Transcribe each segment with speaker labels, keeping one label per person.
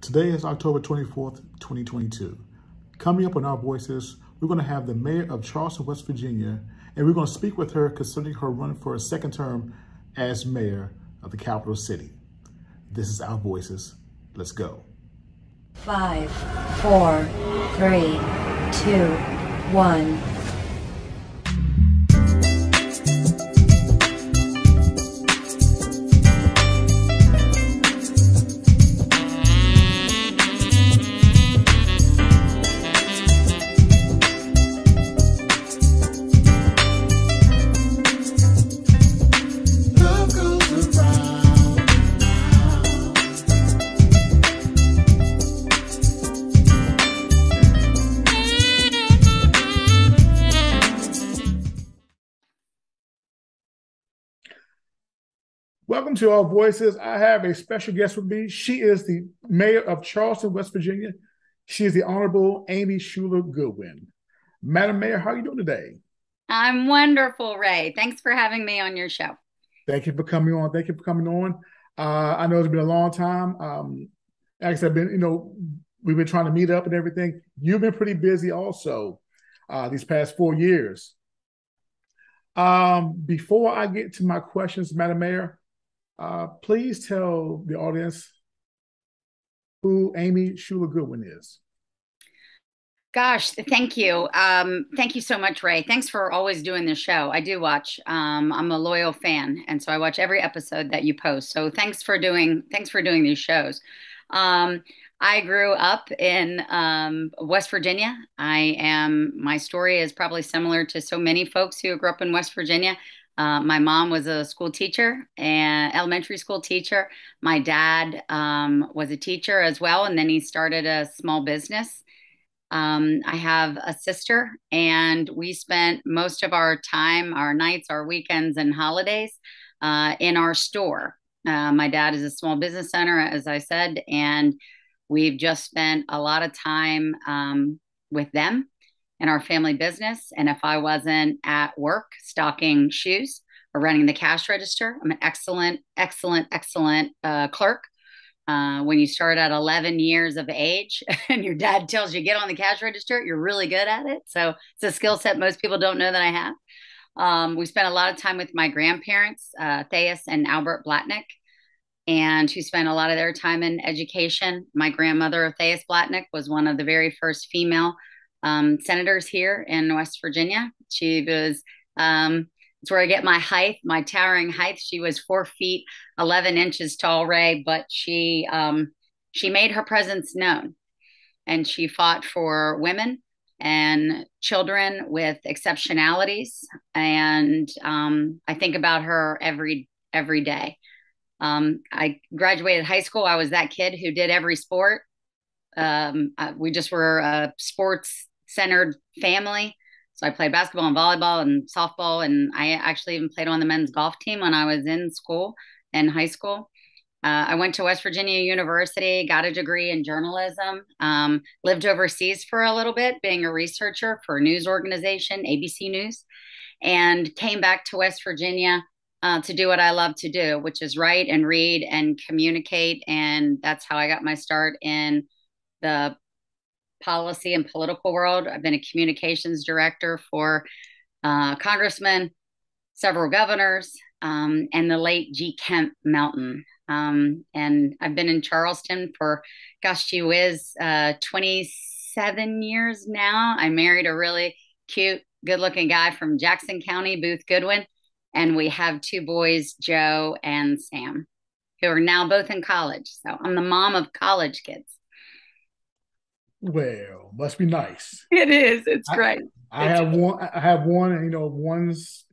Speaker 1: Today is October 24th, 2022. Coming up on Our Voices, we're going to have the mayor of Charleston, West Virginia, and we're going to speak with her concerning her run for a second term as mayor of the capital city. This is Our Voices. Let's go.
Speaker 2: Five, four, three, two, one.
Speaker 1: To Our Voices. I have a special guest with me. She is the mayor of Charleston, West Virginia. She is the Honorable Amy Shuler Goodwin. Madam Mayor, how are you doing today?
Speaker 3: I'm wonderful, Ray. Thanks for having me on your show.
Speaker 1: Thank you for coming on. Thank you for coming on. Uh, I know it's been a long time. Um, actually, I've been, you know, we've been trying to meet up and everything. You've been pretty busy also uh, these past four years. Um, before I get to my questions, Madam Mayor, uh, please tell the audience who Amy Shuler Goodwin is.
Speaker 3: Gosh, thank you. Um, thank you so much, Ray. Thanks for always doing this show. I do watch. Um, I'm a loyal fan, and so I watch every episode that you post. So thanks for doing. Thanks for doing these shows. Um, I grew up in um, West Virginia. I am. My story is probably similar to so many folks who grew up in West Virginia. Uh, my mom was a school teacher and elementary school teacher. My dad um, was a teacher as well, and then he started a small business. Um, I have a sister, and we spent most of our time, our nights, our weekends, and holidays uh, in our store. Uh, my dad is a small business owner, as I said, and we've just spent a lot of time um, with them in our family business. And if I wasn't at work stocking shoes or running the cash register, I'm an excellent, excellent, excellent uh, clerk. Uh, when you start at 11 years of age and your dad tells you get on the cash register, you're really good at it. So it's a skill set most people don't know that I have. Um, we spent a lot of time with my grandparents, uh, Thais and Albert Blatnik, and who spent a lot of their time in education. My grandmother, Thais Blatnik, was one of the very first female um, senators here in West Virginia. She was um, it's where I get my height, my towering height. She was four feet, 11 inches tall, Ray, but she, um, she made her presence known and she fought for women and children with exceptionalities. And um, I think about her every, every day. Um, I graduated high school. I was that kid who did every sport. Um, uh, we just were a sports centered family. So I played basketball and volleyball and softball, and I actually even played on the men's golf team when I was in school in high school. Uh, I went to West Virginia University, got a degree in journalism, um, lived overseas for a little bit, being a researcher for a news organization, ABC News, and came back to West Virginia uh, to do what I love to do, which is write and read and communicate. And that's how I got my start in the policy and political world. I've been a communications director for uh, congressmen, several governors, um, and the late G. Kent Mountain. Um, and I've been in Charleston for, gosh, gee whiz, uh, 27 years now. I married a really cute, good looking guy from Jackson County, Booth Goodwin. And we have two boys, Joe and Sam, who are now both in college. So I'm the mom of college kids.
Speaker 1: Well, must be nice.
Speaker 3: It is. It's
Speaker 1: I-
Speaker 3: great.
Speaker 1: I have one. I have one, you know, one's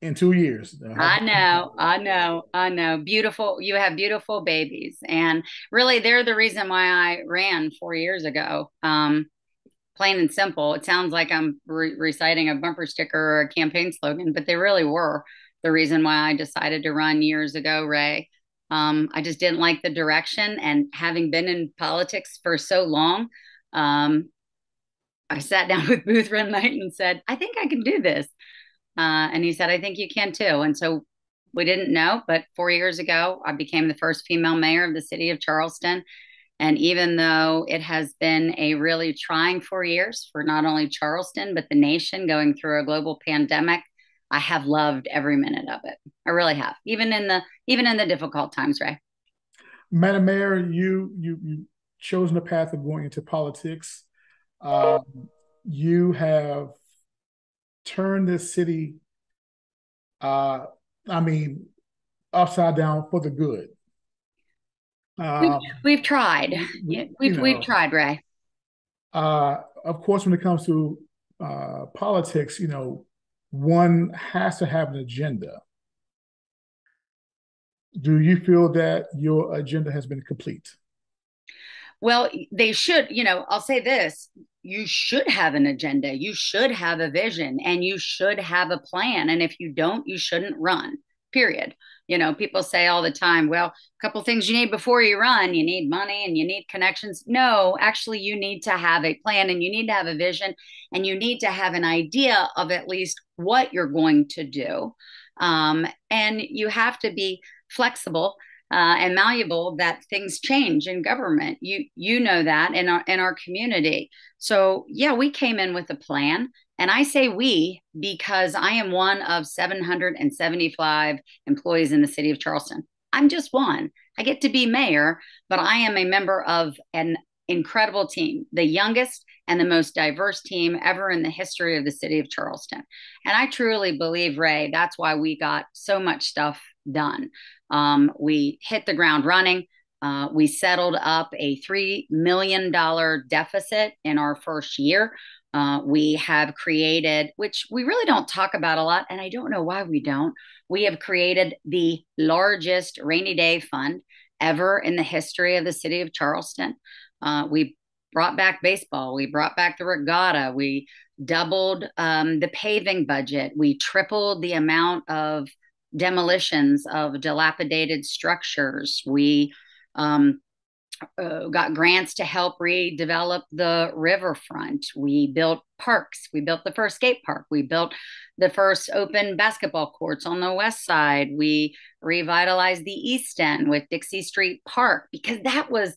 Speaker 1: in two years.
Speaker 3: I know, I know, I know. Beautiful. You have beautiful babies. And really, they're the reason why I ran four years ago. Um, plain and simple. It sounds like I'm re- reciting a bumper sticker or a campaign slogan, but they really were the reason why I decided to run years ago, Ray. Um, I just didn't like the direction. And having been in politics for so long, um, I sat down with Booth one night and said, I think I can do this. Uh, and he said, I think you can too. And so we didn't know, but four years ago, I became the first female mayor of the city of Charleston. And even though it has been a really trying four years for not only Charleston, but the nation going through a global pandemic, I have loved every minute of it. I really have, even in the even in the difficult times, Ray.
Speaker 1: Madam Mayor, you you you chosen the path of going into politics. Um, you have turned this city, uh, I mean, upside down for the good.
Speaker 3: We've,
Speaker 1: Um,
Speaker 3: we've tried.
Speaker 1: we-
Speaker 3: Yeah,
Speaker 1: you
Speaker 3: We've we've tried, Ray.
Speaker 1: uh, of course, when it comes to uh, politics, you know, one has to have an agenda. Do you feel that your agenda has been complete?
Speaker 3: Well, they should, you know, I'll say this you should have an agenda, you should have a vision, and you should have a plan. And if you don't, you shouldn't run, period. You know, people say all the time, well, a couple things you need before you run you need money and you need connections. No, actually, you need to have a plan and you need to have a vision and you need to have an idea of at least what you're going to do. Um, and you have to be flexible uh, and malleable that things change in government. You you know that in our in our community. So yeah, we came in with a plan, and I say we because I am one of 775 employees in the city of Charleston. I'm just one. I get to be mayor, but I am a member of an incredible team, the youngest and the most diverse team ever in the history of the city of Charleston. And I truly believe, Ray, that's why we got so much stuff done. Um, we hit the ground running. Uh, we settled up a $3 million deficit in our first year. Uh, we have created, which we really don't talk about a lot, and I don't know why we don't. We have created the largest rainy day fund ever in the history of the city of Charleston. Uh, we brought back baseball. We brought back the regatta. We doubled um, the paving budget. We tripled the amount of demolitions of dilapidated structures. We um, uh, got grants to help redevelop the riverfront. We built parks. We built the first skate park. We built the first open basketball courts on the west side. We revitalized the east end with Dixie Street Park because that was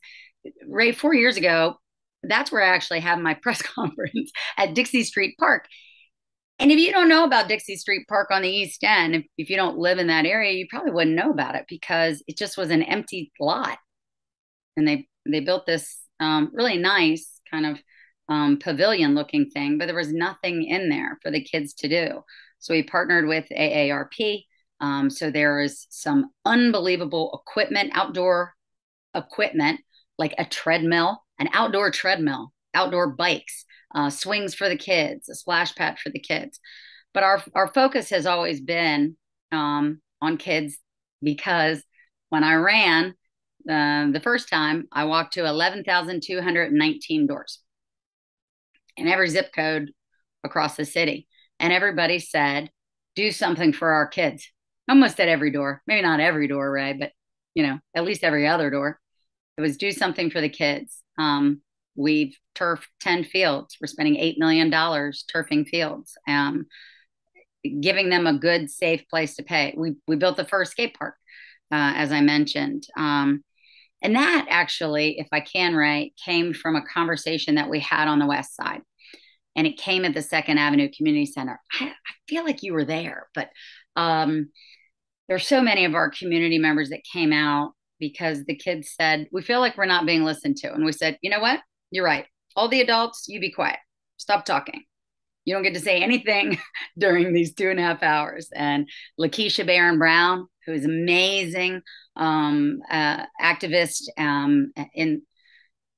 Speaker 3: Ray four years ago. That's where I actually had my press conference at Dixie Street Park. And if you don't know about Dixie Street Park on the East End, if, if you don't live in that area, you probably wouldn't know about it because it just was an empty lot. And they they built this um, really nice kind of um, pavilion looking thing, but there was nothing in there for the kids to do. So we partnered with AARP. Um, so there is some unbelievable equipment, outdoor equipment, like a treadmill, an outdoor treadmill, outdoor bikes, uh, swings for the kids, a splash pad for the kids. But our our focus has always been um, on kids because when I ran uh, the first time, I walked to eleven thousand two hundred nineteen doors in every zip code across the city, and everybody said, "Do something for our kids." Almost at every door, maybe not every door, Ray, but you know, at least every other door. It was do something for the kids. Um, we've turfed 10 fields. We're spending $8 million turfing fields, um, giving them a good, safe place to pay. We, we built the first skate park, uh, as I mentioned. Um, and that actually, if I can, Ray, came from a conversation that we had on the West Side. And it came at the Second Avenue Community Center. I, I feel like you were there, but um, there's so many of our community members that came out because the kids said, We feel like we're not being listened to. And we said, You know what? You're right. All the adults, you be quiet. Stop talking. You don't get to say anything during these two and a half hours. And Lakeisha Barron Brown, who is amazing um, uh, activist, um, in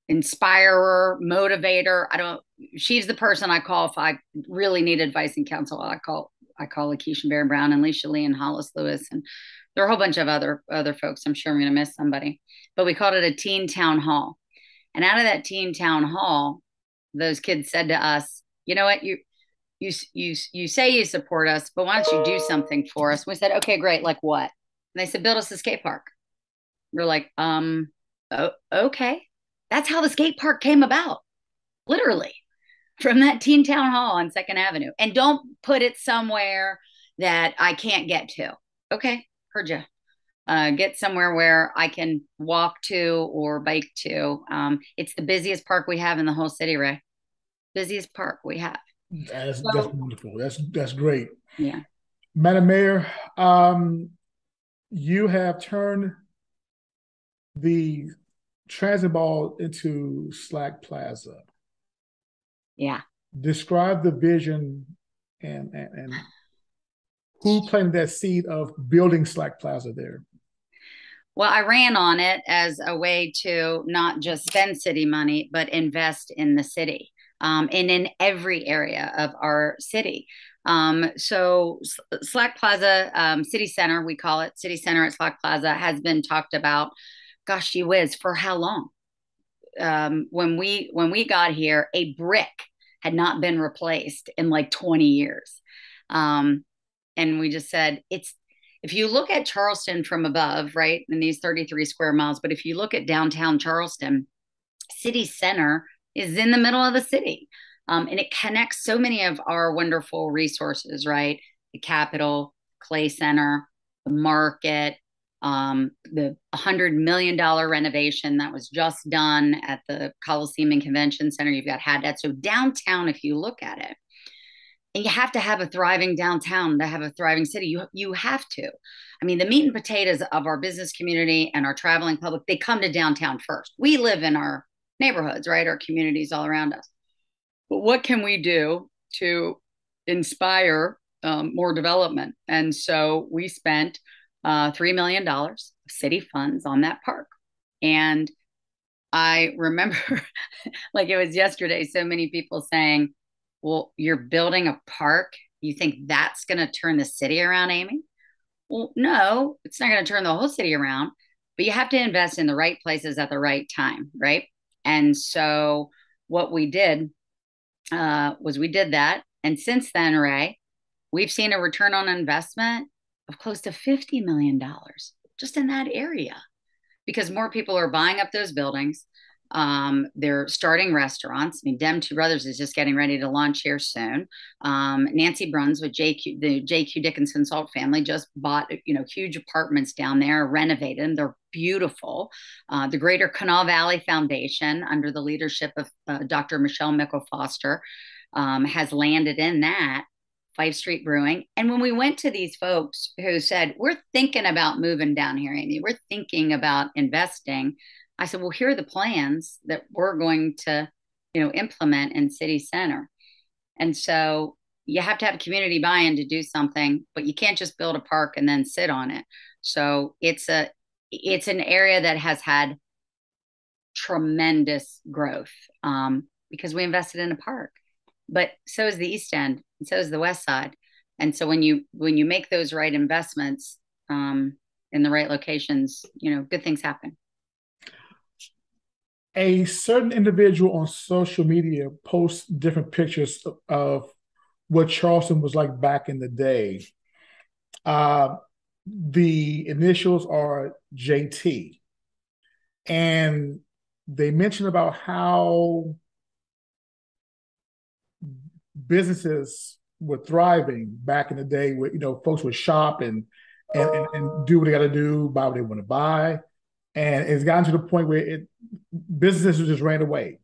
Speaker 3: inspirer, motivator. I don't. She's the person I call if I really need advice and counsel. I call I call Lakeisha Barron Brown and Leisha Lee and Hollis Lewis and there are a whole bunch of other other folks. I'm sure I'm going to miss somebody, but we called it a teen town hall. And out of that teen town hall, those kids said to us, "You know what? You you you you say you support us, but why don't you do something for us?" We said, "Okay, great. Like what?" And they said, "Build us a skate park." We're like, "Um, oh, okay." That's how the skate park came about, literally, from that teen town hall on Second Avenue. And don't put it somewhere that I can't get to. Okay, heard you. Uh, get somewhere where I can walk to or bike to. Um, it's the busiest park we have in the whole city, Ray. Busiest park we have.
Speaker 1: That's,
Speaker 3: So-
Speaker 1: that's wonderful. That's that's great.
Speaker 3: Yeah.
Speaker 1: Madam Mayor, um, you have turned the transit mall into Slack Plaza.
Speaker 3: Yeah.
Speaker 1: Describe the vision and and, and who planted that seed of building Slack Plaza there.
Speaker 3: Well, I ran on it as a way to not just spend city money, but invest in the city um, and in every area of our city. Um, so, Slack Plaza, um, City Center, we call it City Center at Slack Plaza, has been talked about. Gosh, gee whiz, for how long? Um, when we when we got here, a brick had not been replaced in like 20 years. Um, and we just said it's if you look at Charleston from above, right, in these 33 square miles, but if you look at downtown Charleston, city center is in the middle of the city. Um, and it connects so many of our wonderful resources, right? The Capitol, Clay Center, the market, um, the $100 million renovation that was just done at the Coliseum and Convention Center. You've got Haddad. So downtown, if you look at it, and you have to have a thriving downtown to have a thriving city. You you have to. I mean, the meat and potatoes of our business community and our traveling public, they come to downtown first. We live in our neighborhoods, right? Our communities all around us. But what can we do to inspire um, more development? And so we spent uh, $3 million of city funds on that park. And I remember, like it was yesterday, so many people saying, well, you're building a park. You think that's going to turn the city around, Amy? Well, no, it's not going to turn the whole city around, but you have to invest in the right places at the right time, right? And so what we did uh, was we did that. And since then, Ray, we've seen a return on investment of close to $50 million just in that area because more people are buying up those buildings. Um, they're starting restaurants. I mean, Dem Two Brothers is just getting ready to launch here soon. Um, Nancy Bruns with JQ, the JQ Dickinson Salt family just bought, you know, huge apartments down there, renovated them. They're beautiful. Uh, the Greater Kanawha Valley Foundation, under the leadership of uh, Dr. Michelle Mickle Foster, um, has landed in that. Fife Street Brewing. And when we went to these folks who said, We're thinking about moving down here, Amy, we're thinking about investing. I said, Well, here are the plans that we're going to, you know, implement in City Center. And so you have to have community buy-in to do something, but you can't just build a park and then sit on it. So it's a it's an area that has had tremendous growth um, because we invested in a park but so is the east end and so is the west side and so when you when you make those right investments um, in the right locations you know good things happen
Speaker 1: A certain individual on social media posts different pictures of what Charleston was like back in the day. Uh, the initials are JT. And they mention about how businesses were thriving back in the day where you know folks would shop and and, and, and do what they got to do, buy what they want to buy. And it's gotten to the point where it businesses just ran away.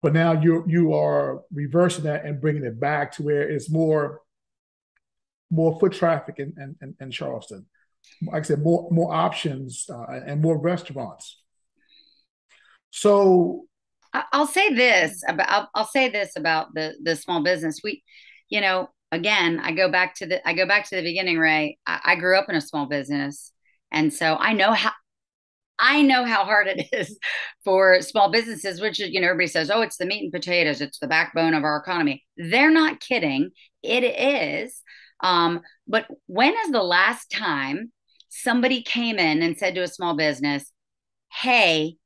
Speaker 1: But now you you are reversing that and bringing it back to where it's more more foot traffic in, in, in, Charleston. Like I said, more more options uh, and more restaurants. So
Speaker 3: i'll say this about I'll, I'll say this about the the small business we you know again i go back to the i go back to the beginning ray I, I grew up in a small business and so i know how I know how hard it is for small businesses, which you know, everybody says, oh, it's the meat and potatoes, it's the backbone of our economy. They're not kidding. It is. Um, but when is the last time somebody came in and said to a small business, hey,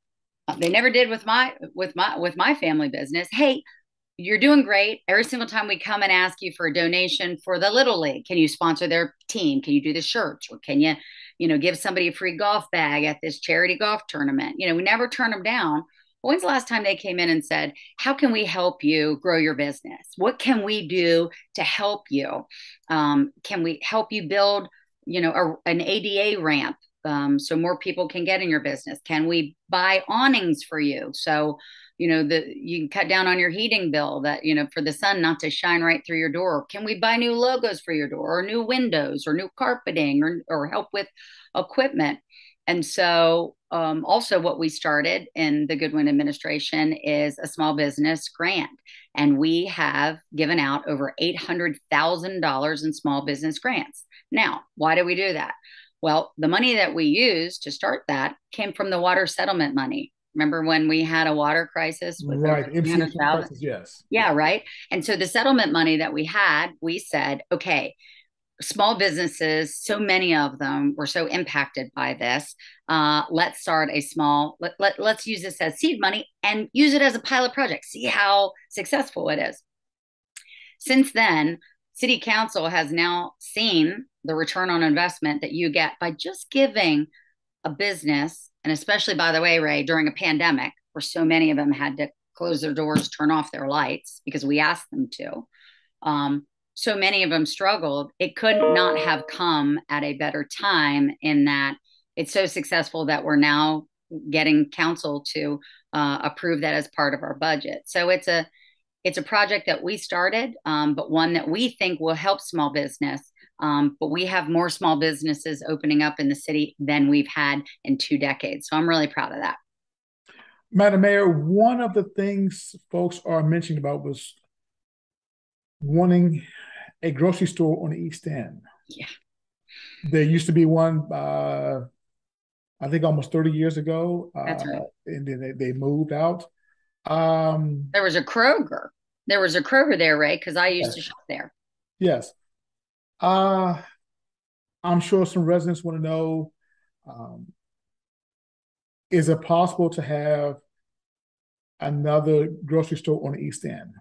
Speaker 3: they never did with my with my with my family business, hey, you're doing great. Every single time we come and ask you for a donation for the little league, can you sponsor their team? Can you do the shirts? Or can you, you know, give somebody a free golf bag at this charity golf tournament? You know, we never turn them down. When's the last time they came in and said, How can we help you grow your business? What can we do to help you? Um, can we help you build you know, a, an ADA ramp um, so more people can get in your business? Can we buy awnings for you? So, you know, the you can cut down on your heating bill that, you know, for the sun not to shine right through your door. Can we buy new logos for your door or new windows or new carpeting or, or help with equipment? And so, um, also, what we started in the Goodwin administration is a small business grant. And we have given out over $800,000 in small business grants. Now, why do we do that? Well, the money that we used to start that came from the water settlement money. Remember when we had a water crisis with
Speaker 1: right, crisis, yes.
Speaker 3: Yeah, right. And so the settlement money that we had, we said, okay, small businesses, so many of them were so impacted by this. Uh, let's start a small, let, let, let's use this as seed money and use it as a pilot project, see how successful it is. Since then, City Council has now seen the return on investment that you get by just giving a business, and especially, by the way, Ray, during a pandemic where so many of them had to close their doors, turn off their lights because we asked them to. Um, so many of them struggled. It could not have come at a better time in that it's so successful that we're now getting council to uh, approve that as part of our budget. So it's a it's a project that we started, um, but one that we think will help small business um, but we have more small businesses opening up in the city than we've had in two decades. So I'm really proud of that.
Speaker 1: Madam Mayor, one of the things folks are mentioning about was wanting a grocery store on the East End.
Speaker 3: Yeah.
Speaker 1: There used to be one, uh, I think almost 30 years ago.
Speaker 3: That's right.
Speaker 1: Uh, and then they, they moved out. Um,
Speaker 3: there was a Kroger. There was a Kroger there, Ray, because I used yes. to shop there.
Speaker 1: Yes. Uh, I'm sure some residents want to know um, is it possible to have another grocery store on the East End?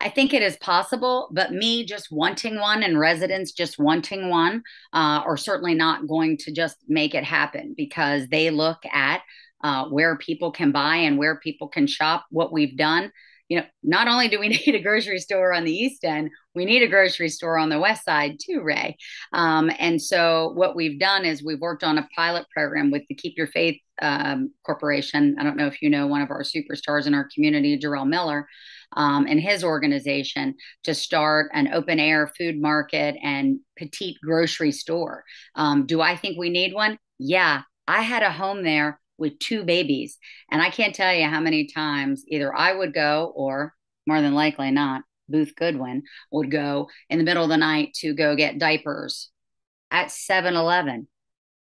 Speaker 3: I think it is possible, but me just wanting one and residents just wanting one uh, are certainly not going to just make it happen because they look at uh, where people can buy and where people can shop. What we've done you know, not only do we need a grocery store on the East End, we need a grocery store on the West Side too, Ray. Um, and so what we've done is we've worked on a pilot program with the Keep Your Faith um, Corporation. I don't know if you know one of our superstars in our community, Jarrell Miller. Um, and his organization to start an open air food market and petite grocery store. Um, do I think we need one? Yeah, I had a home there with two babies. And I can't tell you how many times either I would go or more than likely not, Booth Goodwin would go in the middle of the night to go get diapers at 7 Eleven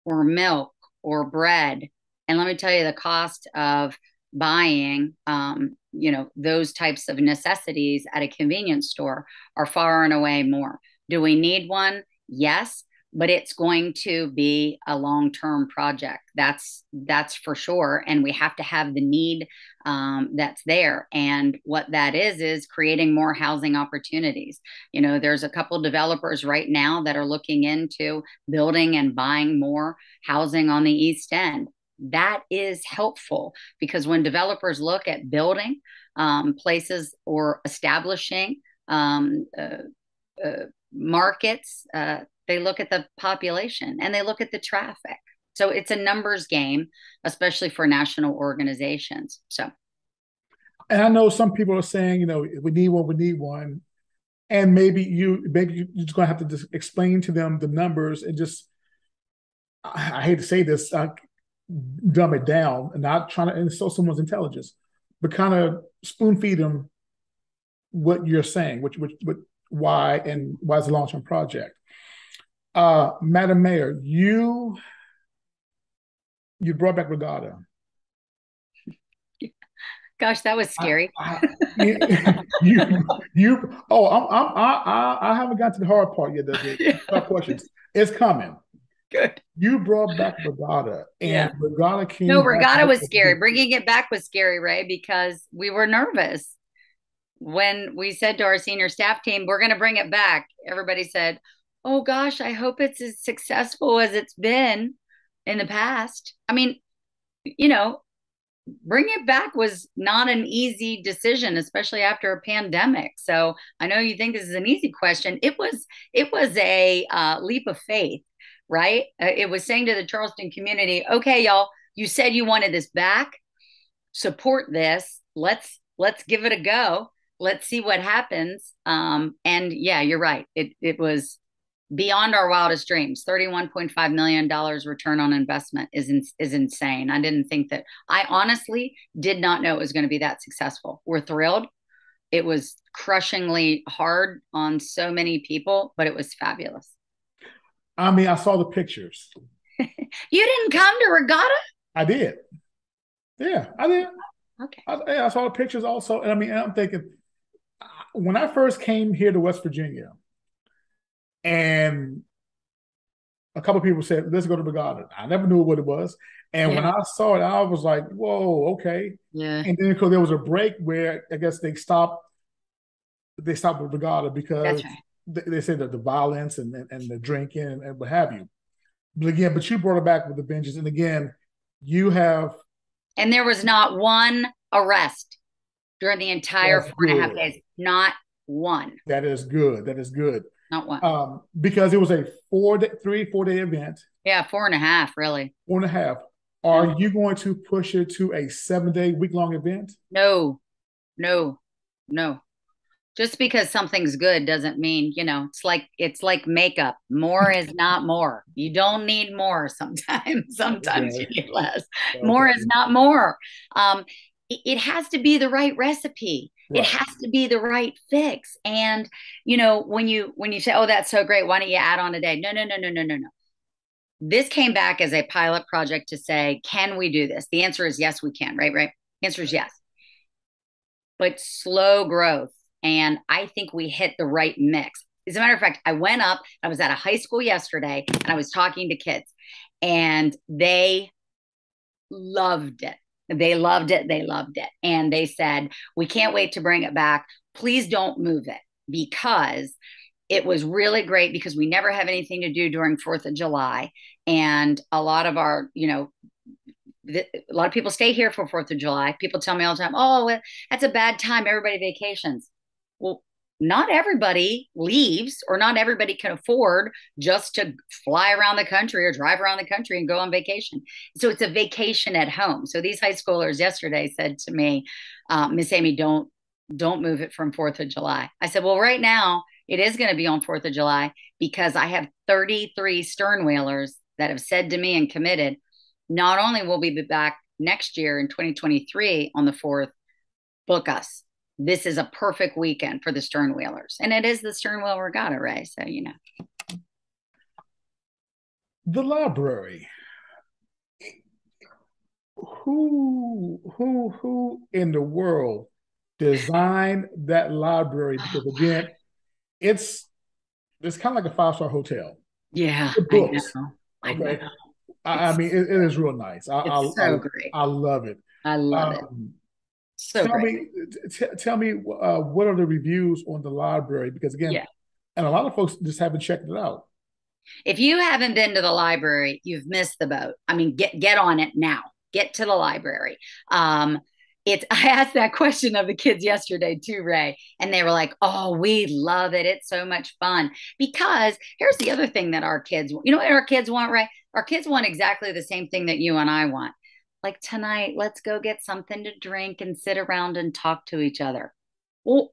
Speaker 3: or milk or bread. And let me tell you, the cost of buying, um, you know, those types of necessities at a convenience store are far and away more. Do we need one? Yes but it's going to be a long-term project. That's that's for sure. And we have to have the need um, that's there. And what that is is creating more housing opportunities. You know there's a couple developers right now that are looking into building and buying more housing on the east end. That is helpful because when developers look at building um, places or establishing um, uh, uh, markets uh, they look at the population and they look at the traffic. So it's a numbers game, especially for national organizations. So,
Speaker 1: and I know some people are saying, you know, we need one, we need one, and maybe you, maybe you're just going to have to explain to them the numbers and just, I, hate to say this, uh, dumb it down, and not trying to insult someone's intelligence, but kind of spoon feed them what you're saying, which, which, which why, and why is a long term project. Uh, Madam Mayor, you you brought back regatta.
Speaker 3: Gosh, that was scary.
Speaker 1: I, I, you, you, oh, I'm, I'm, I, I, haven't got to the hard part yet. The, the questions. It's coming.
Speaker 3: Good.
Speaker 1: You brought back regatta, and yeah. regatta came.
Speaker 3: No, regatta was scary. Bringing it back was scary, Ray, because we were nervous when we said to our senior staff team, "We're going to bring it back." Everybody said, oh gosh, I hope it's as successful as it's been in the past. I mean, you know, bring it back was not an easy decision especially after a pandemic. So i know you think this is an easy question. It was it was a uh, leap of faith right? Uh, it was saying to the charleston community okay y'all you said you wanted this back. Support this. Let's let's give it a go. Let's see what happens. Um and yeah you're right. It it was beyond our wildest dreams 31.5 million dollars return on investment is in, is insane i didn't think that i honestly did not know it was going to be that successful we're thrilled it was crushingly hard on so many people but it was fabulous
Speaker 1: I mean, I saw the pictures.
Speaker 3: you didn't come to regatta
Speaker 1: I did. Yeah, I did.
Speaker 3: okay
Speaker 1: I, yeah, I saw the pictures also, and I mean, I'm thinking when I first came here to West Virginia, and a couple of people said, "Let's go to Regatta." I never knew what it was, and when I saw it, I was like, "Whoa, okay."
Speaker 3: yeah
Speaker 1: And then because there was a break where I guess they stopped, they stopped with Regatta because
Speaker 3: right
Speaker 1: they, they said that the violence and, and, and the drinking and, and what have you. But again, but you brought it back with the vengeance, and again, you have
Speaker 3: and there was not one arrest during the entire four and a half
Speaker 1: good.
Speaker 3: days not one
Speaker 1: that is good. That is good.
Speaker 3: Not one
Speaker 1: Um, because it was a four day, three, four day event,
Speaker 3: yeah four and a half really
Speaker 1: four and a half. Are you going to push it to a seven day, week long event?
Speaker 3: No, no, no. Just because something's good doesn't mean, you know, it's like it's like makeup. More is not more. You don't need more sometimes. Sometimes you need less. More is not more. Um, it, it has to be the right recipe. It has to be the right fix. And you know, when you when you say, "Oh, that's so great," why don't you add on a day? No, no, no, no, no, no, no. This came back as a pilot project to say, "Can we do this?" The answer is yes, we can. Right, right. The answer is yes but slow growth. And I think we hit the right mix. As a matter of fact, I went up, I was at a high school yesterday, and I was talking to kids, and they loved it. They loved it. They loved it. And they said, We can't wait to bring it back. Please don't move it because it was really great because we never have anything to do during Fourth of July. And a lot of our, you know, a lot of people stay here for Fourth of July. People tell me all the time, "Oh, that's a bad time. Everybody vacations." Well, not everybody leaves, or not everybody can afford just to fly around the country or drive around the country and go on vacation. So it's a vacation at home. So these high schoolers yesterday said to me, uh, "Miss Amy, don't don't move it from Fourth of July." I said, "Well, right now." It is going to be on Fourth of July because I have 33 stern wheelers that have said to me and committed not only will we be back next year in 2023 on the 4th, book us. This is a perfect weekend for the stern wheelers. And it is the stern wheel regatta, Ray. So, you know,
Speaker 1: The library. Who who who in the world designed that library? Because again, it's it's kind of like a five star hotel.
Speaker 3: yeah,
Speaker 1: The
Speaker 3: I
Speaker 1: books.
Speaker 3: know. I
Speaker 1: Okay.
Speaker 3: know.
Speaker 1: I, I mean, it, it is real nice. I, I,
Speaker 3: It's so
Speaker 1: I,
Speaker 3: great.
Speaker 1: I love it.
Speaker 3: I love it.
Speaker 1: Um,
Speaker 3: So
Speaker 1: tell
Speaker 3: great.
Speaker 1: me, t- tell me, uh, what are the reviews on the library? Because again,
Speaker 3: Yeah.
Speaker 1: and a lot of folks just haven't checked it out.
Speaker 3: If you haven't been to the library, you've missed the boat. I mean, get get on it now. Get to the library. Um, it's I asked that question of the kids yesterday too, Ray, and they were like, "Oh, we love it. It's so much fun." Because here's the other thing that our kids, you know, what our kids want, Ray? Our kids want exactly the same thing that you and I want. Like tonight, let's go get something to drink and sit around and talk to each other. Well,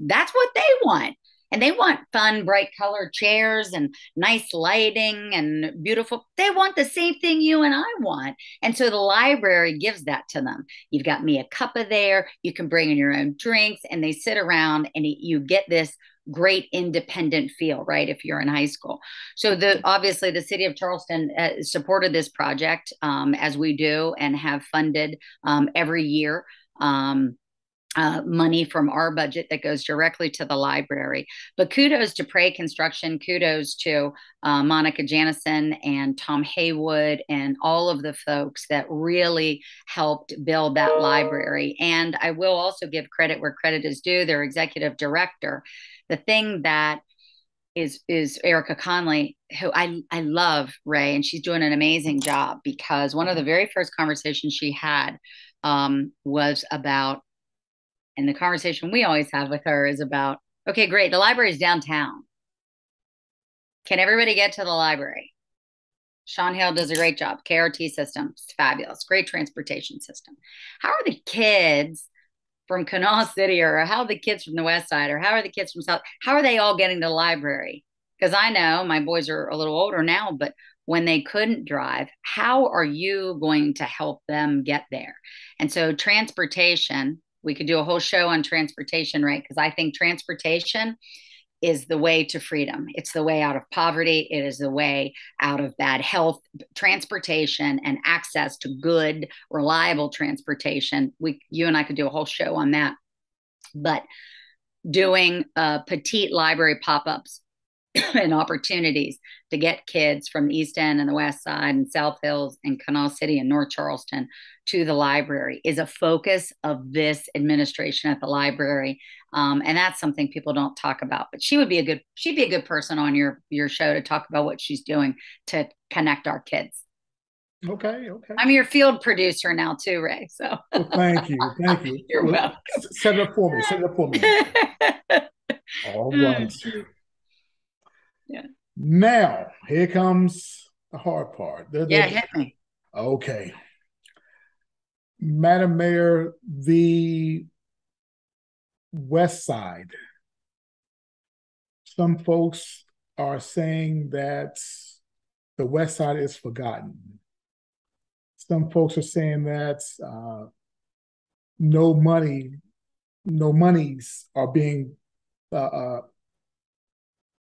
Speaker 3: that's what they want. And they want fun, bright colored chairs and nice lighting and beautiful. They want the same thing you and I want. And so the library gives that to them. You've got me a cup of there. You can bring in your own drinks and they sit around and you get this great independent feel right if you're in high school. So the obviously the city of charleston uh, supported this project um, as we do and have funded um, every year um, uh, money from our budget that goes directly to the library. But kudos to Pray Construction, kudos to uh, Monica Janison and Tom Haywood and all of the folks that really helped build that library. And I will also give credit where credit is due, their executive director. The thing that is is Erika Connelly, who I I love Ray, and she's doing an amazing job because one of the very first conversations she had um, was about, and the conversation we always have with her is about, okay, great, the library is downtown. Can everybody get to the library? Sean Hill does a great job. KRT system, fabulous. Great transportation system. How are the kids from Kanawha City or how are the kids from the West Side or how are the kids from South? How are they all getting to the library? Because I know my boys are a little older now, but when they couldn't drive, how are you going to help them get there? And so transportation, we could do a whole show on transportation, right? Because I think transportation is the way to freedom. It's the way out of poverty. It is the way out of bad health. Transportation and access to good, reliable transportation. We, you and I could do a whole show on that. But doing uh, petite library pop-ups and opportunities to get kids from the East End and the West Side and South Hills and Kanawha City and North Charleston to the library is a focus of this administration at the library, um, and that's something people don't talk about. But she would be a good she'd be a good person on your your show to talk about what she's doing to connect our kids.
Speaker 1: Okay, okay.
Speaker 3: I'm your field producer now too, Ray. So
Speaker 1: Well, thank you, thank you.
Speaker 3: You're welcome.
Speaker 1: Set it up for me. Set it up for me. All right.
Speaker 3: Yeah.
Speaker 1: Now, here comes the hard part. The- the-
Speaker 3: yeah, hit me.
Speaker 1: Okay. Madam Mayor, the West Side. Some folks are saying that the West Side is forgotten. Some folks are saying that uh, no money, no monies are being uh, uh,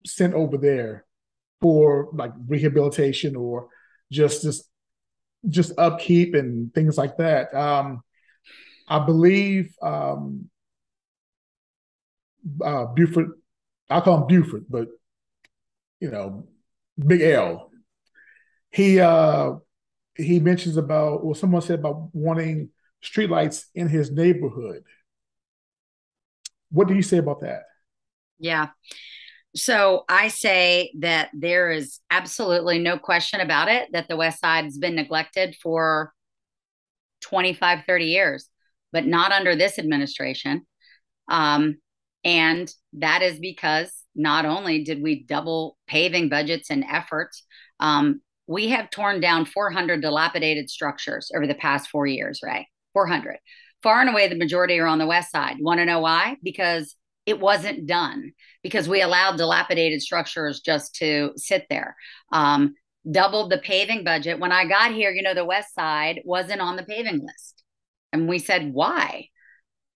Speaker 1: sent over there for like rehabilitation or just just just upkeep and things like that. Um, I believe um, uh, Buford, I call him Buford, but you know, Big L. He uh, he mentions about, well, someone said about wanting streetlights in his neighborhood. What do you say about that?
Speaker 3: Yeah. So I say that there is absolutely no question about it that the West Side has been neglected for 25, 30 years, but not under this administration. Um, and that is because not only did we double paving budgets and efforts, um, we have torn down 400 dilapidated structures over the past four years, Ray. 400. Far and away, the majority are on the West Side. Want to know why? Because it wasn't done because we allowed dilapidated structures just to sit there. Um, doubled the paving budget. When I got here, you know, the West Side wasn't on the paving list. And we said, why?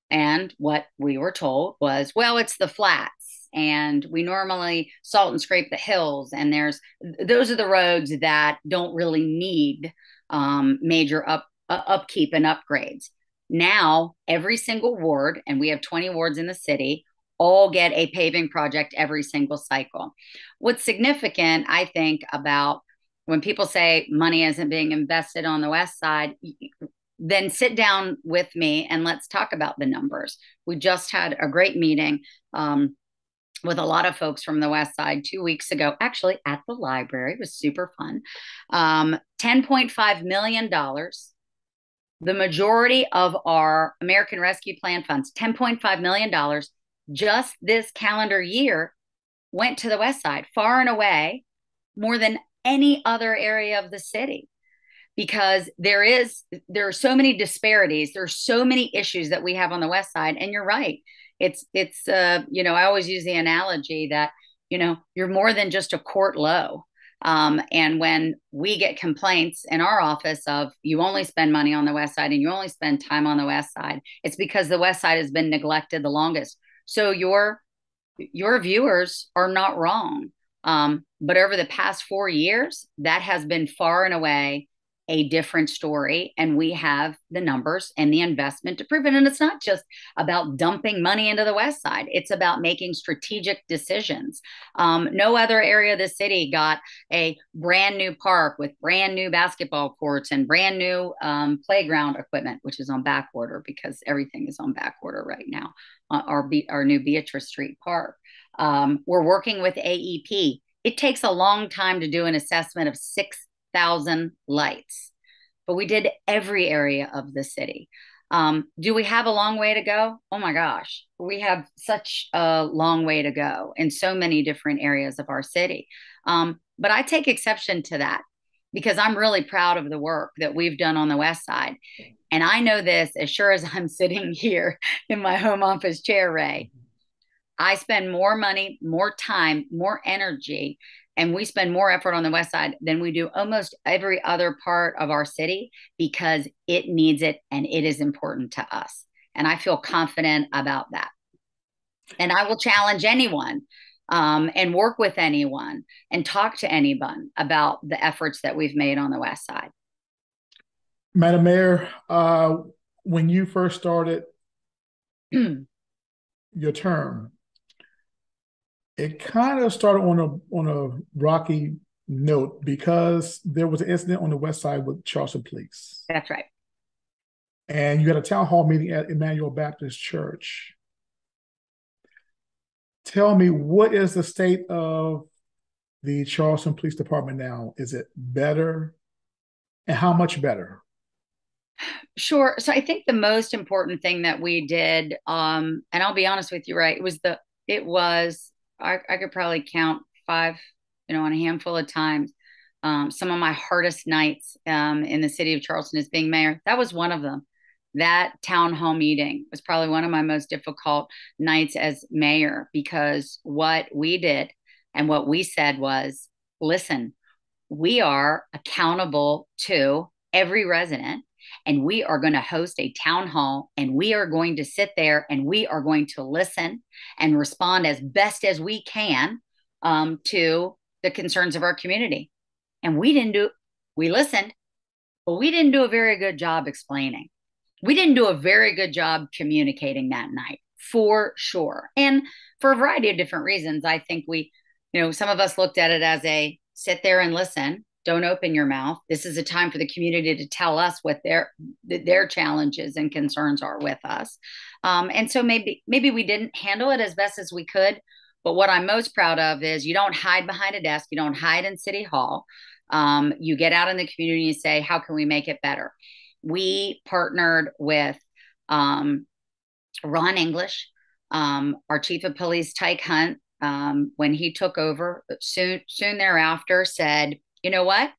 Speaker 3: And what we were told was, well, it's the flats. And we normally salt and scrape the hills. And there's those are the roads that don't really need um, major up, uh, upkeep and upgrades. Now, every single ward, and we have 20 wards in the city, all get a paving project every single cycle. What's significant, I think, about when people say money isn't being invested on the West Side, then sit down with me and let's talk about the numbers. We just had a great meeting um, with a lot of folks from the West Side two weeks ago, actually at the library. It was super fun. Um, $10.5 million. The majority of our American Rescue Plan funds, $10.5 million, just this calendar year went to the West Side, far and away, more than any other area of the city. Because there is there are so many disparities there's so many issues that we have on the west side and you're right. It's it's uh you know i always use the analogy that you know you're more than just a court low. Um, and when we get complaints in our office of you only spend money on the west side and you only spend time on the west side it's because the west side has been neglected the longest so your your viewers are not wrong. Um, but over the past four years that has been far and away a different story and we have the numbers and the investment to prove it. And it's not just about dumping money into the west side. It's about making strategic decisions. Um, no other area of the city got a brand new park with brand new basketball courts and brand new um, playground equipment which is on back order because everything is on back order right now uh, our, our new beatrice street park. Um, we're working with aep it takes a long time to do an assessment of six thousand lights. But we did every area of the city. Um, do we have a long way to go? Oh my gosh, we have such a long way to go in so many different areas of our city. Um, but I take exception to that because I'm really proud of the work that we've done on the West Side. And I know this as sure as I'm sitting here in my home office chair, Ray. I spend more money, more time, more energy, and we spend more effort on the West Side than we do almost every other part of our city because it needs it and it is important to us. And I feel confident about that. And I will challenge anyone um, and work with anyone and talk to anyone about the efforts that we've made on the West Side.
Speaker 1: Madam Mayor, uh, when you first started your term, it kind of started on a on a rocky note because there was an incident on the west side with Charleston Police.
Speaker 3: That's right.
Speaker 1: And you had a town hall meeting at Emmanuel Baptist Church. Tell me, what is the state of the Charleston Police Department now? Is it better? And how much better?
Speaker 3: Sure. So I think the most important thing that we did, um, and I'll be honest with you, right, it was the it was I, I could probably count five, you know, on a handful of times. Um, some of my hardest nights um, in the city of Charleston as being mayor. That was one of them. That town hall meeting was probably one of my most difficult nights as mayor because what we did and what we said was listen, we are accountable to every resident and we are going to host a town hall and we are going to sit there and we are going to listen and respond as best as we can um, to the concerns of our community. And we didn't do, we listened, but we didn't do a very good job explaining. We didn't do a very good job communicating that night for sure. And for a variety of different reasons, I think we, you know, some of us looked at it as a sit there and listen don't open your mouth. This is a time for the community to tell us what their their challenges and concerns are with us. Um, and so maybe maybe we didn't handle it as best as we could but what i'm most proud of is you don't hide behind a desk. You don't hide in city hall. Um, you get out in the community and say how can we make it better? We partnered with um, ron english um, our chief of police tyke hunt um, when he took over soon soon thereafter said you know what?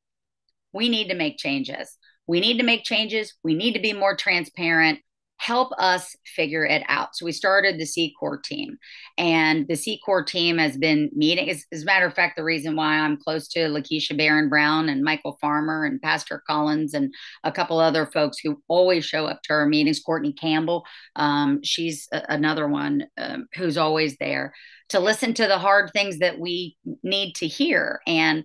Speaker 3: We need to make changes. We need to make changes. We need to be more transparent. Help us figure it out. So we started the C Corps team, and the C Corps team has been meeting. As, as a matter of fact, the reason why I'm close to Lakeisha Barron Brown and Michael Farmer and Pastor Collins and a couple other folks who always show up to our meetings. Courtney Campbell, um, she's a, another one um, who's always there to listen to the hard things that we need to hear and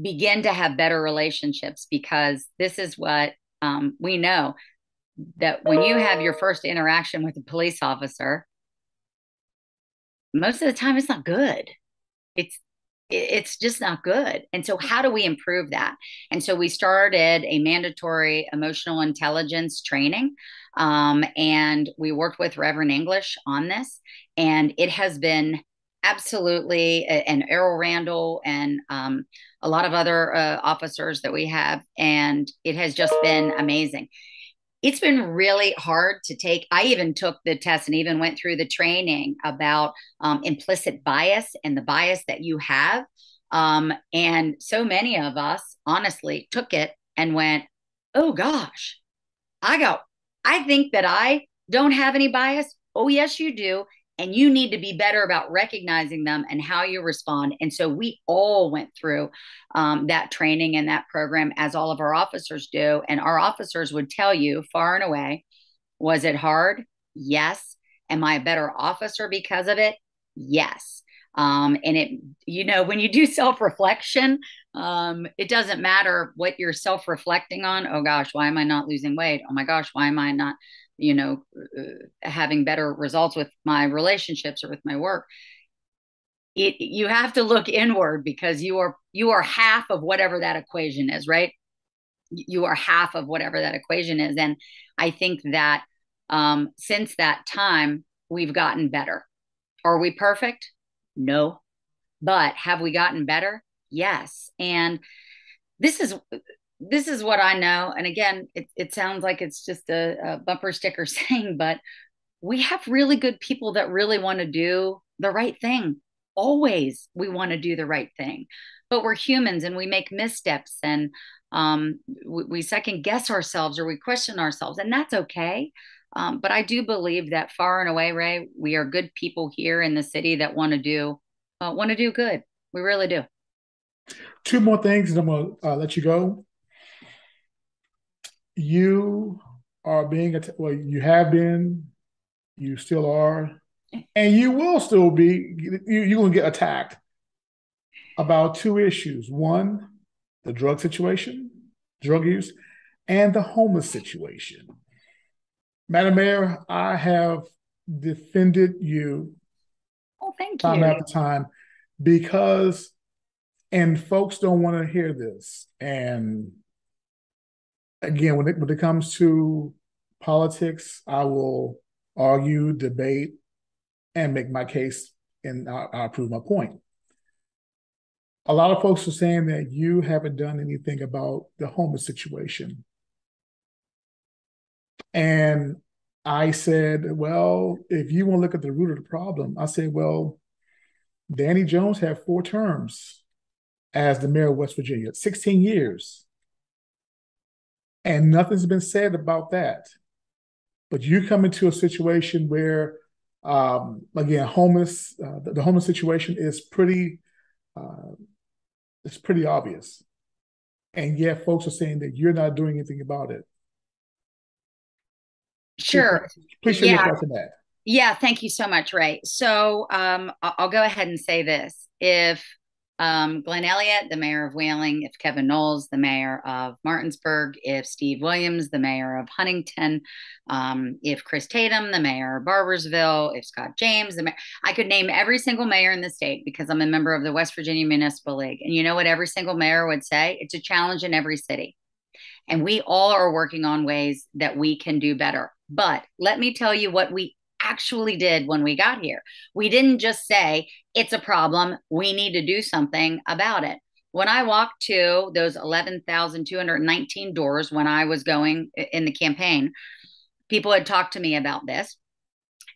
Speaker 3: begin to have better relationships because this is what um, we know that when you have your first interaction with a police officer most of the time it's not good. It's it's just not good. And so how do we improve that? And so we started a mandatory emotional intelligence training um, and we worked with reverend english on this and it has been absolutely and errol randall and um, a lot of other uh, officers that we have, and it has just been amazing. It's been really hard to take. I even took the test and even went through the training about um, implicit bias and the bias that you have. Um, and so many of us honestly took it and went, oh gosh, I go, I think that I don't have any bias. Oh, yes, you do and you need to be better about recognizing them and how you respond. And so we all went through um, that training and that program, as all of our officers do. And our officers would tell you far and away was it hard? Yes. Am I a better officer because of it? Yes. Um, and it, you know, when you do self reflection, um, it doesn't matter what you're self reflecting on. Oh gosh, why am I not losing weight? Oh my gosh, why am I not you know uh, having better results with my relationships or with my work it you have to look inward because you are you are half of whatever that equation is right? You are half of whatever that equation is. And i think that um, since that time we've gotten better. Are we perfect? No. But have we gotten better? Yes. And this is this is what I know. And again, it, it sounds like it's just a, a bumper sticker saying, but we have really good people that really want to do the right thing. Always we want to do the right thing, but we're humans and we make missteps and um, we, we, second guess ourselves or we question ourselves, and that's okay. Um, but I do believe that far and away, Ray, we are good people here in the city that want to do uh, want to do good. We really do.
Speaker 1: Two more things, and I'm to uh, let you go. You are being, well, you have been, you still are, and you will still be, you, you're going to get attacked about two issues. One, the drug situation, drug use, and the homeless situation. Madam Mayor, I have defended you
Speaker 3: oh, thank you.
Speaker 1: Time after time because, and folks don't want to hear this. And again, when it, when it comes to politics, I will argue, debate, and make my case, and I'll, I'll prove my point a lot of folks are saying that you haven't done anything about the homeless situation. And I said, well, if you want to look at the root of the problem, I said, well, Danny Jones had four terms as the mayor of West Virginia, 16 years. And nothing's been said about that. But you come into a situation where, um, again, homeless, uh, the, the, homeless situation is pretty uh, it's pretty obvious. And yet folks are saying that you're not doing anything about it.
Speaker 3: Sure.
Speaker 1: Please, share yeah. your thoughts on that.
Speaker 3: Yeah, thank you so much, Ray. So um, I'll go ahead and say this. If um, Glenn Elliott, the mayor of Wheeling, if Kevin Knowles, the mayor of Martinsburg, if Steve Williams, the mayor of Huntington, um, if Chris Tatum, the mayor of Barboursville, if Scott James, the mayor, I could name every single mayor in the state because I'm a member of the West Virginia Municipal League. And you know what every single mayor would say? It's a challenge in every city. And we all are working on ways that we can do better. But let me tell you what we actually did when we got here. We didn't just say, it's a problem, we need to do something about it. When I walked to those 11,219 doors when I was going in the campaign, people had talked to me about this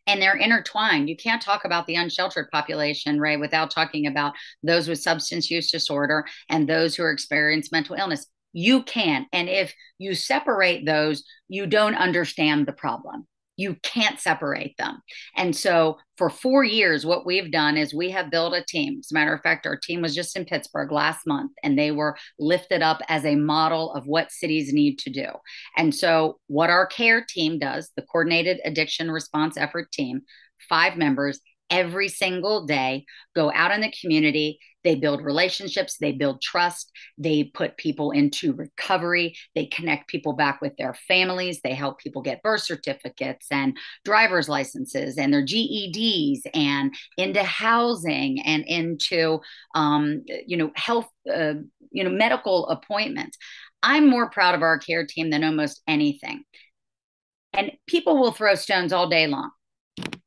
Speaker 3: and they're intertwined. You can't talk about the unsheltered population, Ray, without talking about those with substance use disorder and those who are experience mental illness. You can. And if you separate those, you don't understand the problem you can't separate them. And so for four years, what we've done is we have built a team. As a matter of fact, our team was just in Pittsburgh last month and they were lifted up as a model of what cities need to do. And so, what our care team does, the coordinated addiction response effort team, five members, every single day go out in the community they build relationships they build trust they put people into recovery they connect people back with their families they help people get birth certificates and driver's licenses and their geds and into housing and into um, you know health uh, you know medical appointments. I'm more proud of our care team than almost anything. And people will throw stones all day long.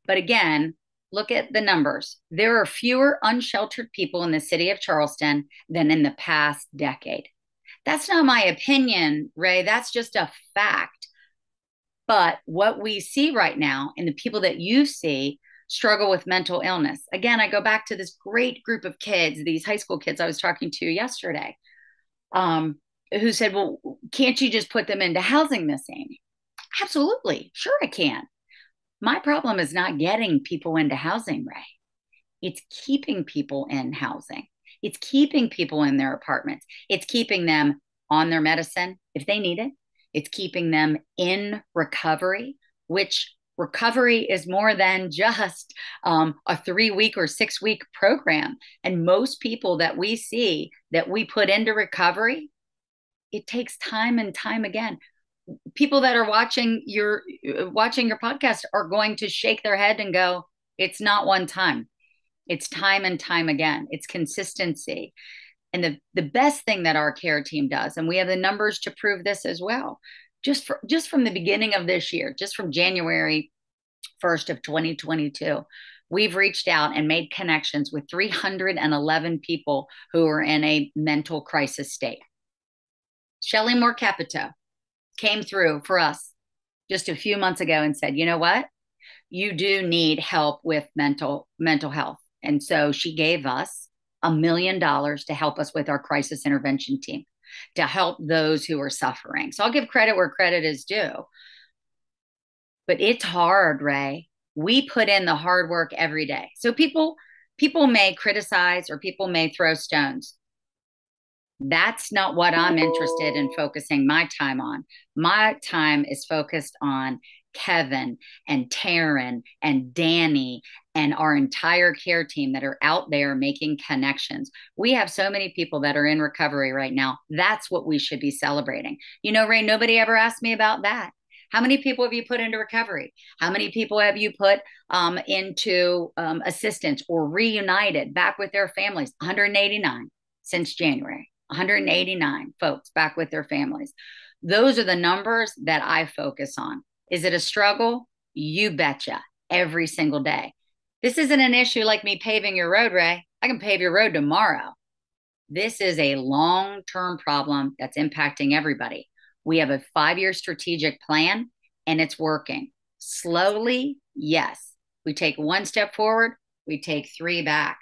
Speaker 3: But again look at the numbers. There are fewer unsheltered people in the city of Charleston than in the past decade. That's not my opinion, Ray. That's just a fact. But what we see right now, and the people that you see, struggle with mental illness. Again, I go back to this great group of kids, these high school kids I was talking to yesterday, um, who said, Well, can't you just put them into housing, Miss Amy? Absolutely. Sure, I can. My problem is not getting people into housing, Ray. It's keeping people in housing. It's keeping people in their apartments. It's keeping them on their medicine if they need it. It's keeping them in recovery, which recovery is more than just um, a three week or six week program. And most people that we see that we put into recovery, it takes time and time again people that are watching your watching your podcast are going to shake their head and go it's not one time. It's time and time again. It's consistency. And the the best thing that our care team does and we have the numbers to prove this as well just for, just from the beginning of this year just from January 1st of 2022 we've reached out and made connections with 311 people who are in a mental crisis state. Shelley Moore Capito came through for us just a few months ago and said, you know what? You do need help with mental mental health. And so she gave us a million dollars to help us with our crisis intervention team to help those who are suffering. So I'll give credit where credit is due. But it's hard, Ray. We put in the hard work every day. So people people may criticize or people may throw stones. That's not what I'm interested in focusing my time on. My time is focused on Kevin and Taryn and Danny and our entire care team that are out there making connections. We have so many people that are in recovery right now. That's what we should be celebrating. You know, Ray, nobody ever asked me about that. How many people have you put into recovery? How many people have you put um, into um, assistance or reunited back with their families? 189 since January. 189 folks back with their families. Those are the numbers that I focus on. Is it a struggle? You betcha every single day. This isn't an issue like me paving your road, Ray. I can pave your road tomorrow. This is a long term problem that's impacting everybody. We have a five year strategic plan and it's working. Slowly, yes. We take one step forward, we take three back.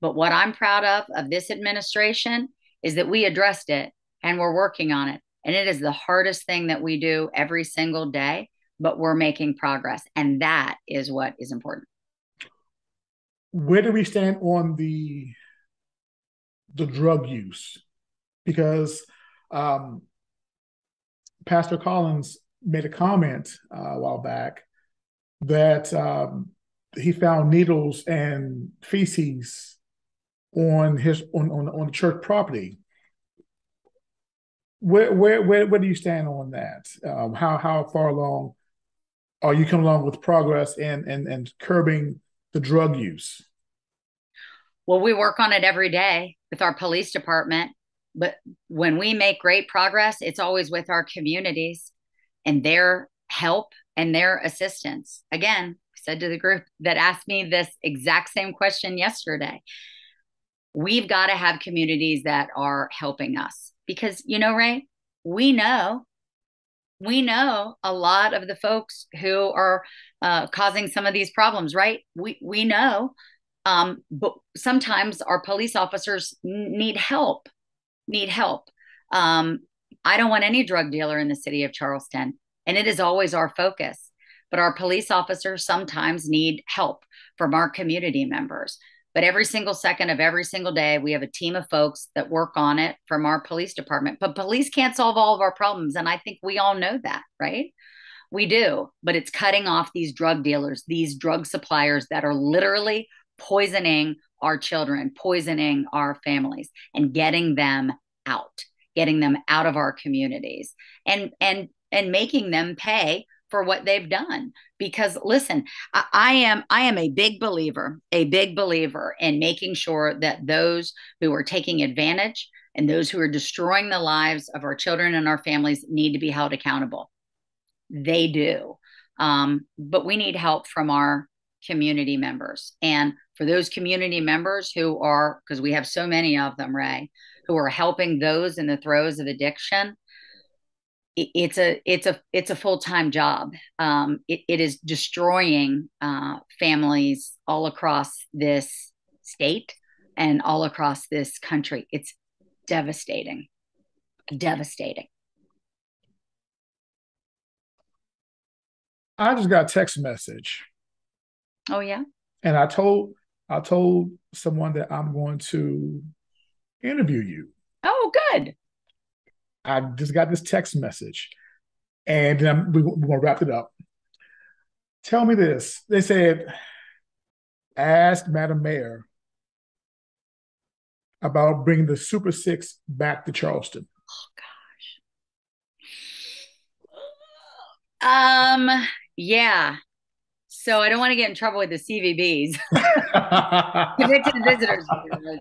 Speaker 3: But what I'm proud of of this administration is that we addressed it and we're working on it. And it is the hardest thing that we do every single day, but we're making progress. And that is what is important.
Speaker 1: Where do we stand on the the drug use? Because um, Pastor Collins made a comment uh, a while back that um, he found needles and feces on his on on, on church property. Where where where where do you stand on that? Um, how how far along are you coming along with progress and and and curbing the drug use?
Speaker 3: Well, we work on it every day with our police department, but when we make great progress, it's always with our communities and their help and their assistance. Again, I said to the group that asked me this exact same question yesterday we've got to have communities that are helping us because you know ray we know we know a lot of the folks who are uh, causing some of these problems right? We we know um, but sometimes our police officers need help need help. Um, i don't want any drug dealer in the city of charleston and it is always our focus but our police officers sometimes need help from our community members but every single second of every single day, we have a team of folks that work on it from our police department. But police can't solve all of our problems. And I think we all know that, right? We do. But it's cutting off these drug dealers, these drug suppliers that are literally poisoning our children, poisoning our families, and getting them out, getting them out of our communities and and and making them pay for what they've done. Because listen I, I, am i am a big believer a big believer in making sure that those who are taking advantage and those who are destroying the lives of our children and our families need to be held accountable. They do. Um, but we need help from our community members. And for those community members who are because we have so many of them ray who are helping those in the throes of addiction it's a it's a it's a full-time job. Um, it, it is destroying uh, families all across this state and all across this country. It's devastating devastating.
Speaker 1: I just got a text message.
Speaker 3: Oh yeah?
Speaker 1: And i told i told someone that i'm going to interview you.
Speaker 3: Oh good
Speaker 1: I just got this text message, and um, we, we're going to wrap it up. Tell me this. They said, ask Madam Mayor about bringing the Super Six back to Charleston.
Speaker 3: Oh gosh. Um. Yeah. So I don't want to get in trouble with the CVBs. Convicted visitors.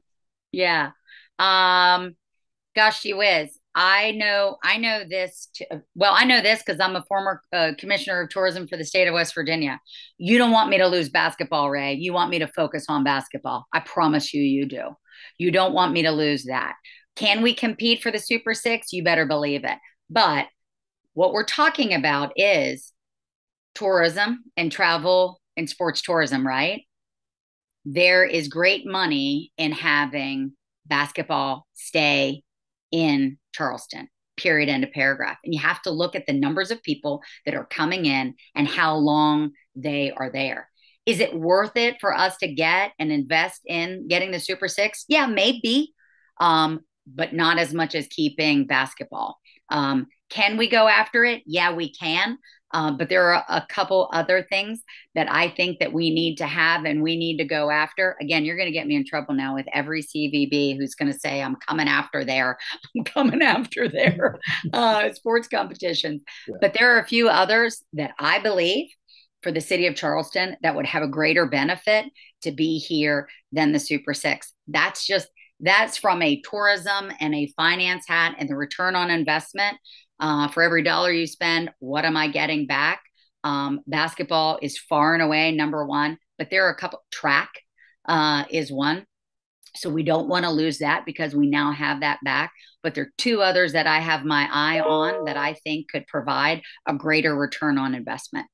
Speaker 3: Yeah. Um. Gosh, she whiz. I know I know this to, well I know this cuz I'm a former uh, commissioner of tourism for the state of West Virginia. You don't want me to lose basketball, Ray. You want me to focus on basketball. I promise you you do. You don't want me to lose that. Can we compete for the Super Six? You better believe it. But what we're talking about is tourism and travel and sports tourism, right? There is great money in having basketball stay in Charleston, period, end of paragraph. And you have to look at the numbers of people that are coming in and how long they are there. Is it worth it for us to get and invest in getting the Super Six? Yeah, maybe, um, but not as much as keeping basketball. Um, can we go after it? Yeah, we can. Uh, but there are a couple other things that I think that we need to have and we need to go after. Again, you're going to get me in trouble now with every CVB who's going to say, I'm coming after there, I'm coming after their uh, sports competitions. Yeah. But there are a few others that I believe for the city of Charleston that would have a greater benefit to be here than the Super Six. That's just, that's from a tourism and a finance hat and the return on investment uh, for every dollar you spend, what am I getting back? Um, basketball is far and away number one, but there are a couple. Track uh, is one. So we don't want to lose that because we now have that back. But there are two others that I have my eye on that I think could provide a greater return on investment.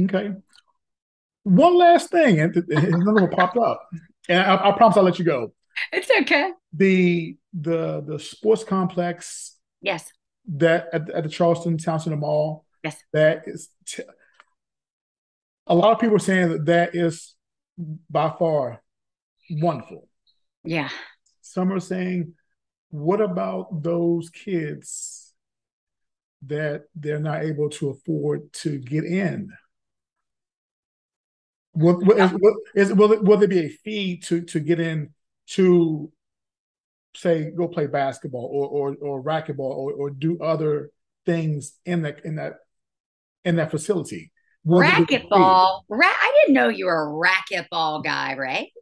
Speaker 1: Okay. One last thing, and another one popped up, and I, I promise I'll let you go.
Speaker 3: It's okay.
Speaker 1: The the the sports complex.
Speaker 3: Yes
Speaker 1: that at, at the Charleston Town Center Mall.
Speaker 3: Yes.
Speaker 1: That is t- a lot of people are saying that that is by far wonderful.
Speaker 3: Yeah.
Speaker 1: Some are saying, what about those kids that they're not able to afford to get in? Will, will, is, will, is, will, will there be a fee to to get in to say go play basketball or or, or racquetball or, or do other things in that in that in that facility.
Speaker 3: Racquetball. Ra- I didn't know you were a racquetball guy, Ray.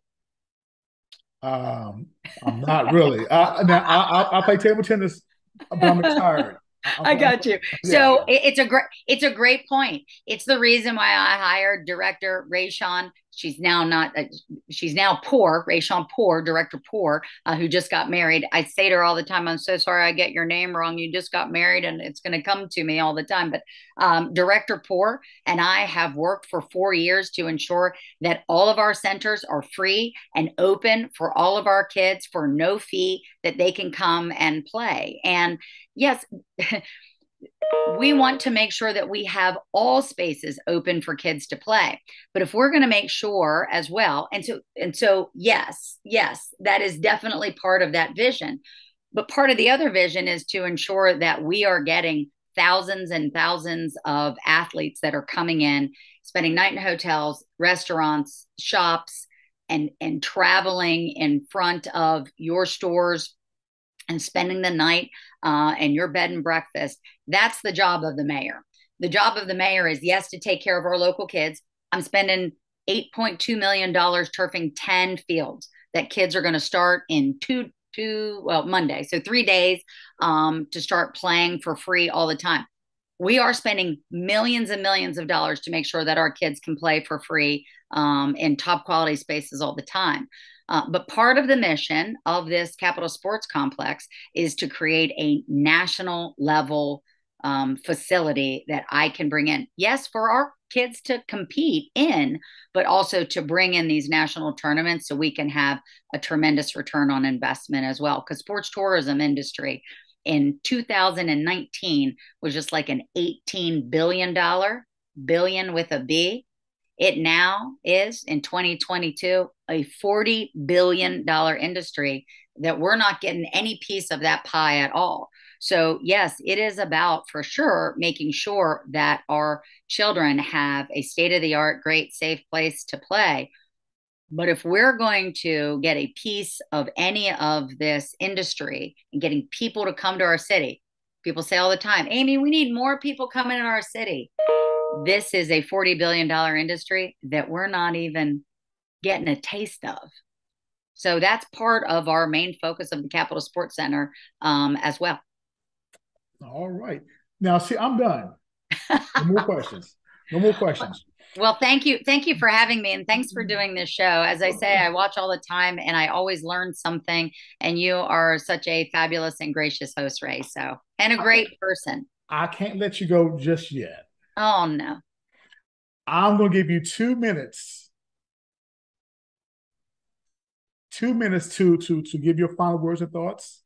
Speaker 1: Um, I'm not really. I, now I, I, play table tennis, but I'm retired.
Speaker 3: I got you. Yeah. So it's a great it's a great point. It's the reason why I hired director Rayshon She's now not, uh, she's now poor, Rayshon Poor, director Poor, uh, who just got married. I say to her all the time, I'm so sorry I get your name wrong. You just got married and it's going to come to me all the time. But um, director Poor and I have worked for four years to ensure that all of our centers are free and open for all of our kids for no fee that they can come and play. And yes, we want to make sure that we have all spaces open for kids to play. But if we're going to make sure as well and so and so yes yes that is definitely part of that vision. But part of the other vision is to ensure that we are getting thousands and thousands of athletes that are coming in spending night in hotels restaurants shops and and traveling in front of your stores and spending the night uh, and your bed and breakfast. That's the job of the mayor. The job of the mayor is, yes, to take care of our local kids. I'm spending $8.2 million turfing 10 fields that kids are going to start in two, two, well, Monday. So three days um, to start playing for free all the time. We are spending millions and millions of dollars to make sure that our kids can play for free um, in top quality spaces all the time. Uh, but part of the mission of this Capital Sports Complex is to create a national level um, facility that I can bring in. Yes, for our kids to compete in, but also to bring in these national tournaments so we can have a tremendous return on investment as well. Because sports tourism industry in 2019 was just like an 18 billion dollar billion with a B it now is in 2022 a $40 billion industry that we're not getting any piece of that pie at all. So, yes, it is about for sure making sure that our children have a state of the art, great, safe place to play. But if we're going to get a piece of any of this industry and getting people to come to our city, people say all the time, Amy, we need more people coming in our city this is a $40 billion industry that we're not even getting a taste of. So that's part of our main focus of the Capital Sports Center um, as well.
Speaker 1: All right. Now, see, I'm done. No more questions. No more questions.
Speaker 3: Well, thank you. Thank you for having me and thanks for doing this show. As I say, I watch all the time and I always learn something. And you are such a fabulous and gracious host, Ray. So, and a great person.
Speaker 1: I can't let you go just yet.
Speaker 3: Oh, no.
Speaker 1: I'm going to give you two minutes. Two minutes to to to give your final words and thoughts.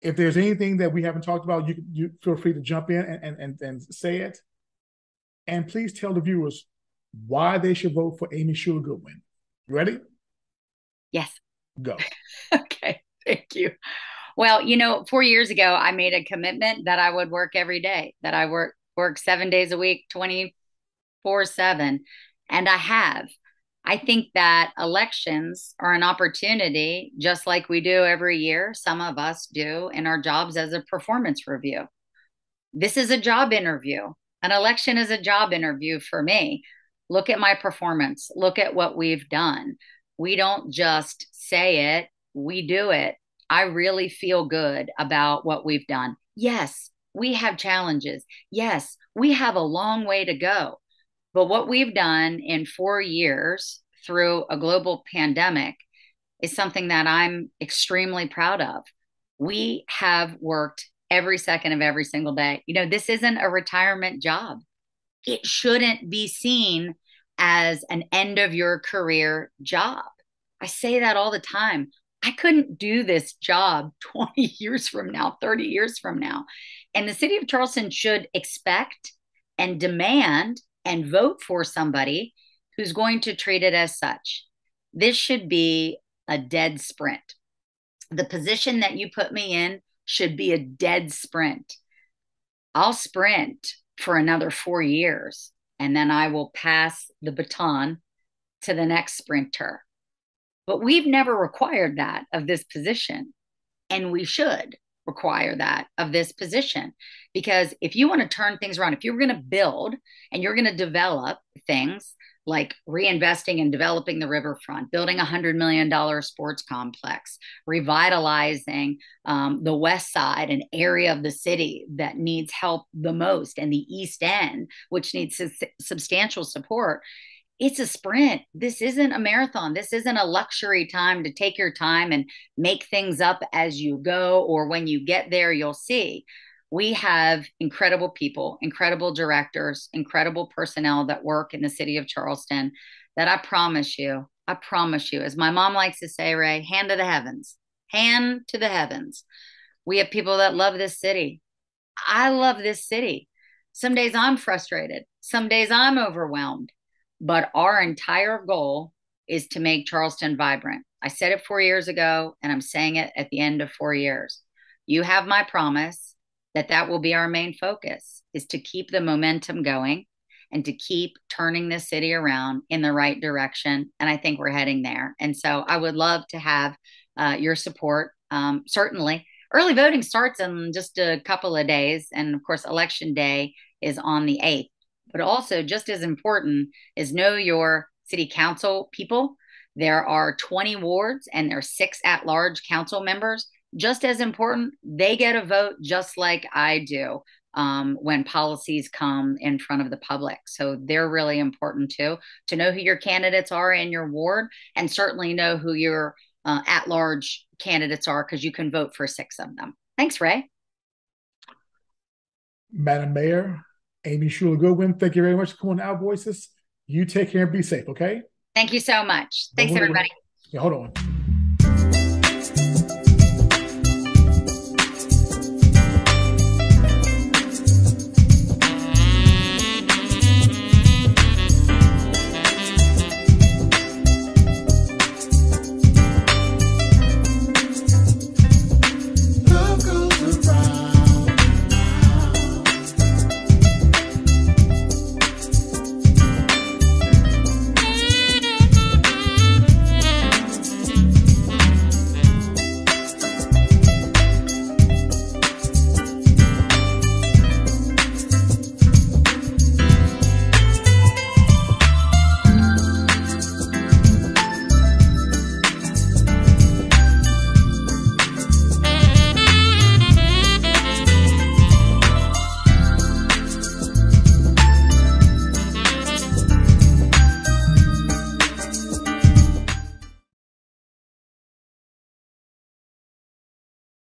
Speaker 1: If there's anything that we haven't talked about, you you feel free to jump in and and and, and say it. And please tell the viewers why they should vote for Amy Shuler Goodwin. You ready?
Speaker 3: Yes.
Speaker 1: Go.
Speaker 3: Okay. Thank you. Well, you know, four years ago, I made a commitment that I would work every day, that I work work seven days a week, 24 7. And I have. I think that elections are an opportunity, just like we do every year, some of us do in our jobs as a performance review. This is a job interview. An election is a job interview for me. Look at my performance, look at what we've done. We don't just say it, we do it. I really feel good about what we've done. Yes, we have challenges. Yes, we have a long way to go. But what we've done in four years through a global pandemic is something that I'm extremely proud of. We have worked every second of every single day. You know, this isn't a retirement job. It shouldn't be seen as an end of your career job. I say that all the time. I couldn't do this job 20 years from now, 30 years from now. And the city of Charleston should expect and demand and vote for somebody who's going to treat it as such. This should be a dead sprint. The position that you put me in should be a dead sprint. I'll sprint for another four years and then I will pass the baton to the next sprinter. But we've never required that of this position, and we should require that of this position. Because if you want to turn things around, if you're going to build and you're going to develop things like reinvesting and developing the riverfront, building a $100 million sports complex, revitalizing um, the west side, an area of the city that needs help the most, and the east end, which needs su- substantial support it's a sprint. This isn't a marathon. This isn't a luxury time to take your time and make things up as you go, or when you get there, you'll see. We have incredible people, incredible directors, incredible personnel that work in the city of Charleston that I promise you, I promise you, as my mom likes to say, Ray, hand to the heavens, hand to the heavens. We have people that love this city. I love this city. Some days I'm frustrated. Some days I'm overwhelmed but our entire goal is to make Charleston vibrant. I said it four years ago, and I'm saying it at the end of four years. You have my promise that that will be our main focus is to keep the momentum going and to keep turning the city around in the right direction. And I think we're heading there. And so I would love to have uh, your support. Um, certainly, early voting starts in just a couple of days. And of course, election day is on the 8th. But also, just as important is know your city council people. There are 20 wards and there are six at large council members. Just as important, they get a vote just like I do um, when policies come in front of the public. So they're really important too to know who your candidates are in your ward and certainly know who your uh, at large candidates are because you can vote for six of them. Thanks, Ray.
Speaker 1: Madam Mayor, Amy Shuler Goodwin, thank you very much for coming out, Voices. You take care and be safe, okay?
Speaker 3: Thank you so much. Thanks, everybody.
Speaker 1: Yeah, hold on.